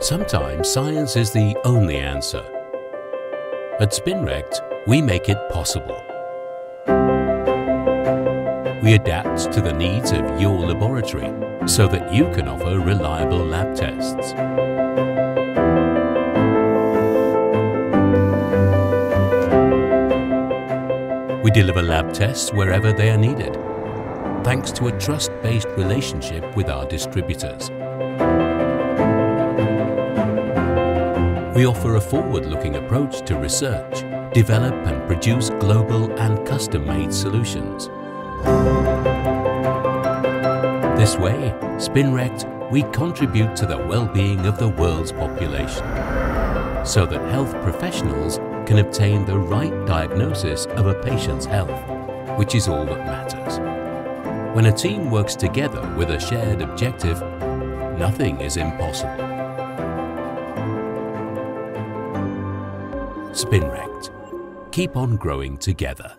Sometimes science is the only answer. At SpinReact, we make it possible. We adapt to the needs of your laboratory so that you can offer reliable lab tests. We deliver lab tests wherever they are needed, thanks to a trust-based relationship with our distributors. We offer a forward-looking approach to research, develop and produce global and custom-made solutions. This way, SpinReact, we contribute to the well-being of the world's population, so that health professionals can obtain the right diagnosis of a patient's health, which is all that matters. When a team works together with a shared objective, nothing is impossible. SpinReact. Keep on growing together.